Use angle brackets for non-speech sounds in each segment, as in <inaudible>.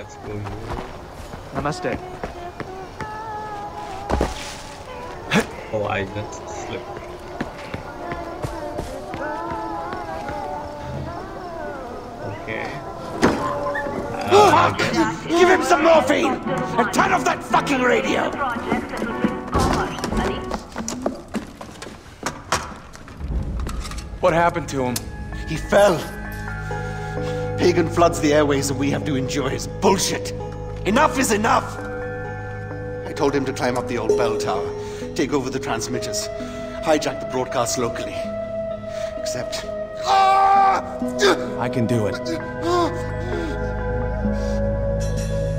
let's go. Namaste. <laughs> Oh, I just slipped. Okay. Uh, I. Give him some morphine! And turn off that fucking radio! What happened to him? He fell. Pagan floods the airways and we have to endure his bullshit. Enough is enough! I told him to climb up the old bell tower, take over the transmitters, hijack the broadcast locally. Except. I can do it.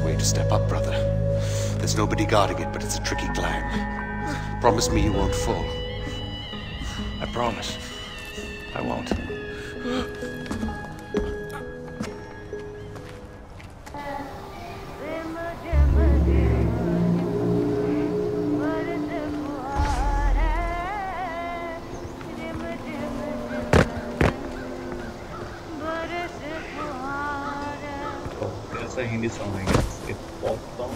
Way to step up, brother. There's nobody guarding it, but it's a tricky climb. Promise me you won't fall. I promise. I won't. Hindi song, I guess. It's pop song.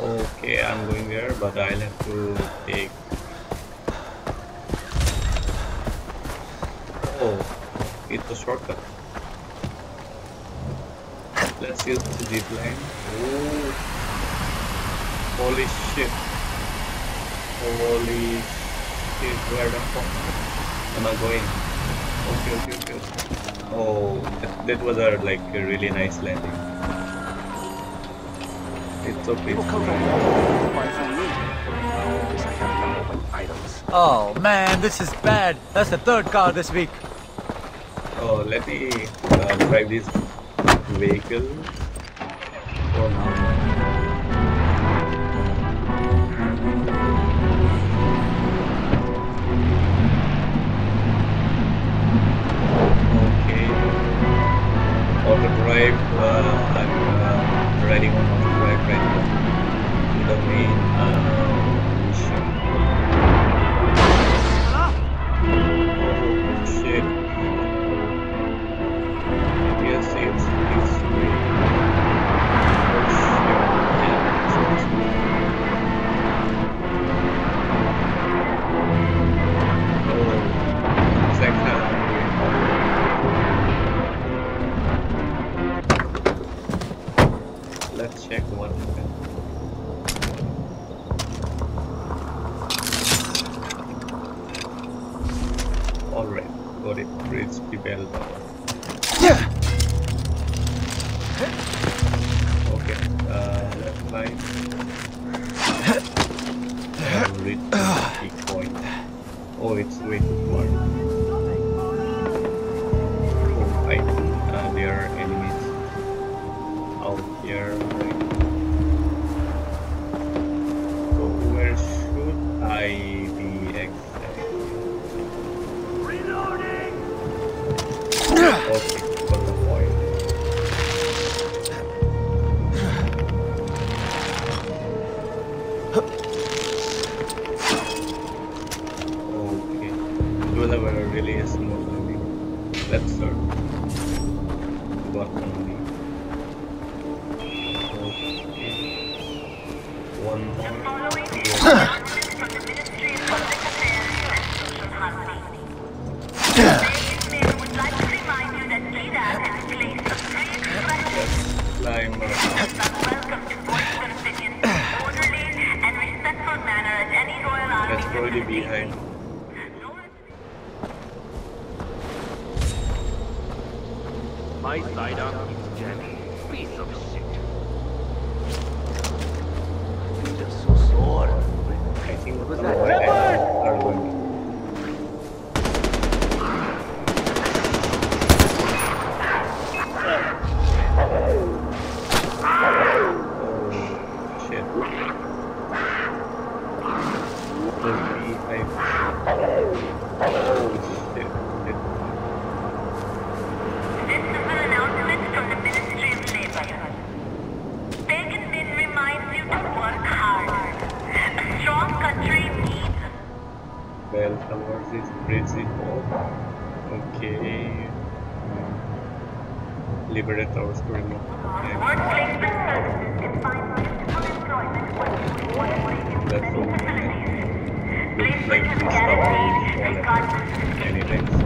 Okay, I'm going there, but I'll have to take. Oh, it's a shortcut. Let's use the zip line. Oh, holy shit! Holy shit! Where the fuck am I going? Okay, okay, okay. okay. Oh, that, that was a like a really nice landing. It's okay. It's Oh man, this is bad. That's the third car this week. Oh, let me uh, drive this vehicle for now. Alright, got it. Reach the bell. Okay, uh, let's climb. Reach the peak point. Oh, it's way too far. Okay, really smooth landing. Let's start. Got That's probably behind. My side up is Jenny. Piece of shit. towards its principle. Okay. Um, liberate our screen. That's all. Looks like we anything.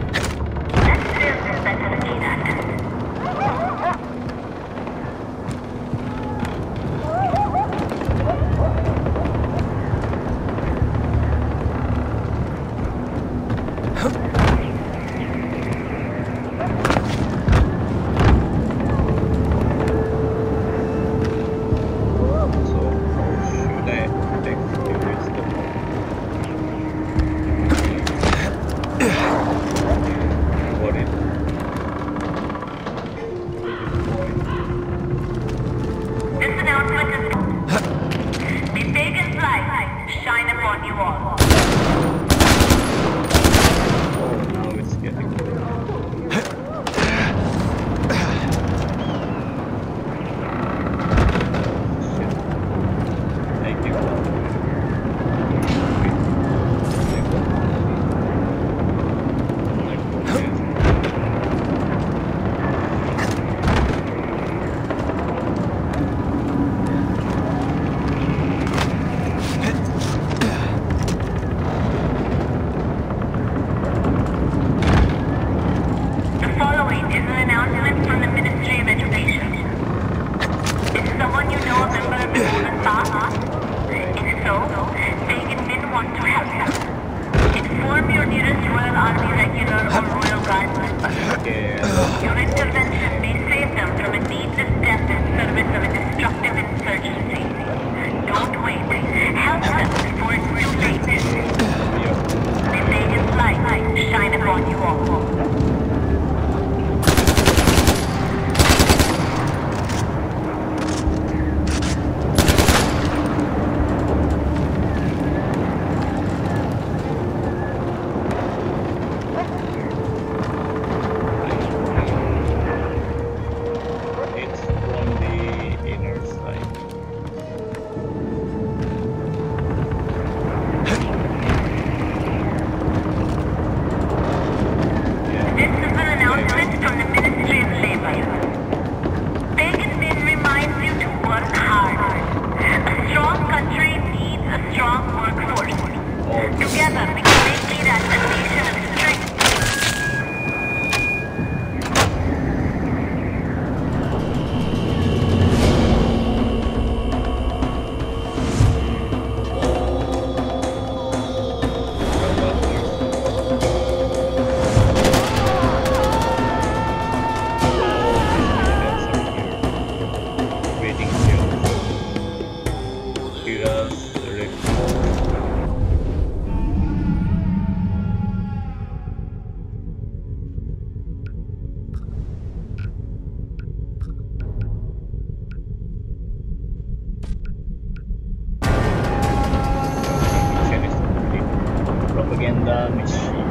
And. Uh,